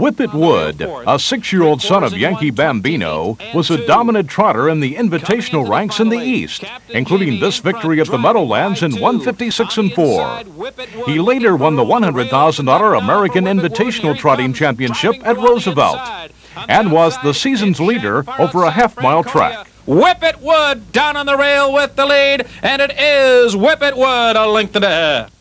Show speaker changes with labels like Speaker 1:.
Speaker 1: Whip It Wood, a six-year-old son of Yankee Bambino, was a dominant trotter in the invitational ranks in the East, including this victory at the Meadowlands in 156 and 4. He later won the $100,000 American Invitational Trotting Championship at Roosevelt and was the season's leader over a half-mile track.
Speaker 2: Whip It Wood down on the rail with the lead, and it is Whip It Wood a length and a half.